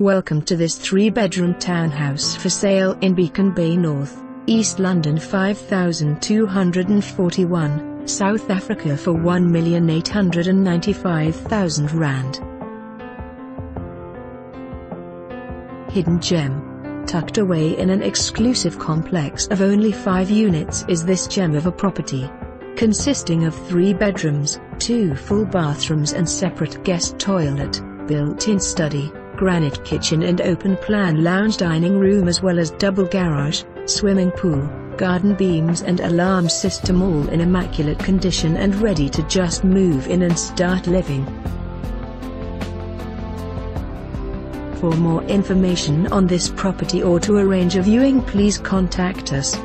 Welcome to this three-bedroom townhouse for sale in Beacon Bay North, East London 5241, South Africa for R1,895,000. Hidden gem. Tucked away in an exclusive complex of only five units is this gem of a property. Consisting of three bedrooms, two full bathrooms and separate guest toilet, built-in study, granite kitchen and open-plan lounge dining room as well as double garage, swimming pool, garden beams and alarm system all in immaculate condition and ready to just move in and start living. For more information on this property or to arrange a viewing please contact us.